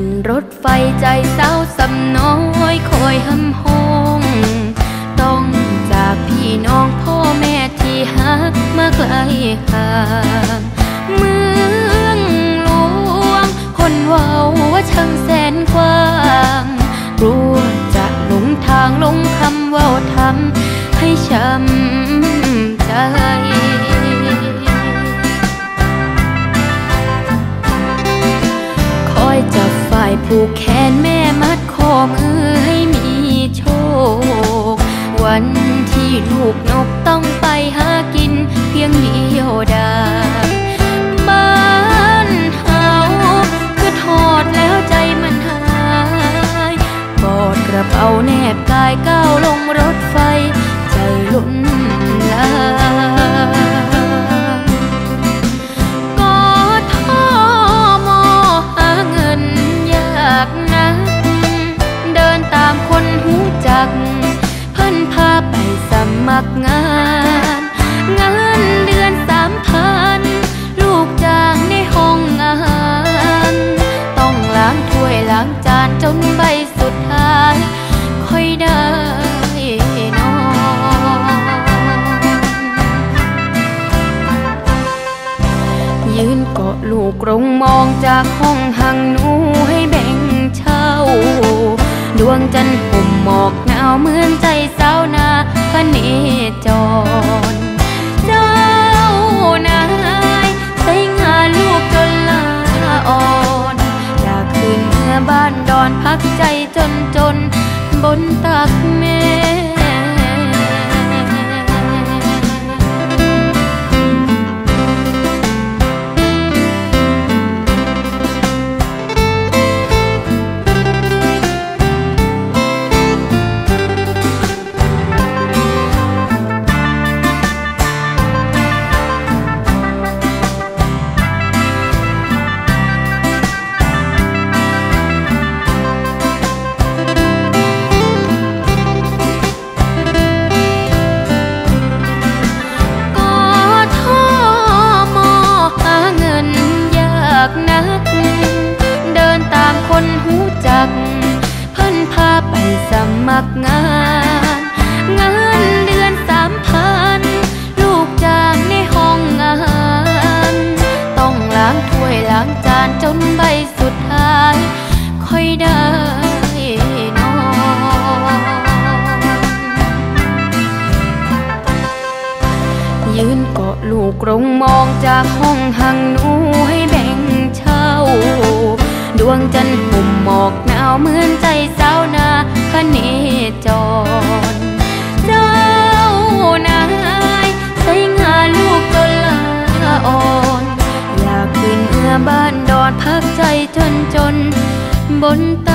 ึ้นรถไฟใจเศร้าสำน้อยคอยห้ำหงต้องจากพี่น้องพ่อแม่ที่หักมาไกลห่างเมืองหลวง คนว่าว่าช่างแสนกว้างกลัวจะหลงทางหลงคำว่าทำให้ช้ำใจ ผูกแขนแม่มัดข้อมือางจานจนใบสุดท้าย ค่อยได้นอนยืนเกาะลูกรงมองจากห้องหังหนูให้แบ่งเช่า ดวงจันทร์ห่มหมอกหนาวเหมือนใจสาวนาพระเนจร จนจนบนตักแม่ ไปสมัครงาน เงินเดือนสามพัน ลูกจ้างในห้องอาหาร ต้องล้างถ้วยล้างจานจนใบสุดท้าย ค่อยได้นอน ยืนเกาะลูกรงมองจากห้องหังหนูให้แบ่งเช่า ดวงจันทร์ห่มหมอก อยากขึ้นบนดอนพักใจจนจน บนต